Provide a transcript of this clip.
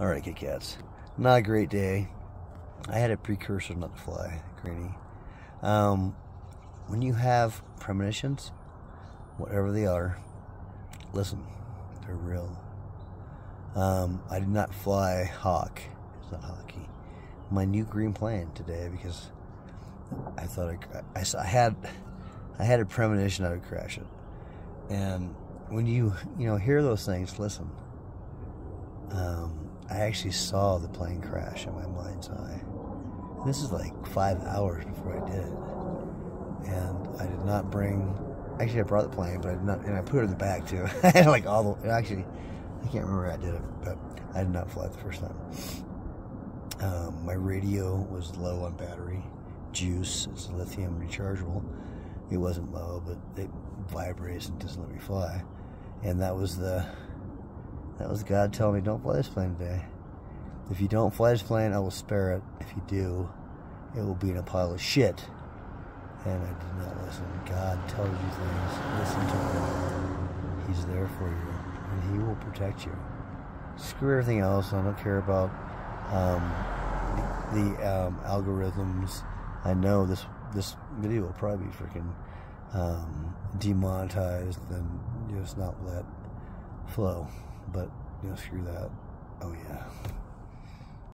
All right, Kit Kats. Not a great day. I had a precursor not to fly, Greeny. Um, when you have premonitions, whatever they are, listen, they're real. Um, I did not fly Hawk. It's not hockey. My new green plane today because I thought I, I, I had I had a premonition I would crash it. And when you you know hear those things, listen. Um, I actually saw the plane crash in my mind's eye. This is like five hours before I did it, and I did not bring. Actually, I brought the plane, but I did not, and I put it in the back too. I had like all the. Actually, I can't remember I did it, but I did not fly the first time. Um, my radio was low on battery. Juice, it's a lithium rechargeable. It wasn't low, but it vibrates and doesn't let me fly. And that was the that was God telling me, don't fly this plane today. If you don't fly this plane, I will spare it. If you do, it will be in a pile of shit. And I did not listen. God tells you things. Listen to him. He's there for you, and he will protect you. Screw everything else. I don't care about um, the, the um, algorithms. I know this this video will probably be freaking um, demonetized and just not let flow. But you know, screw that. Oh yeah.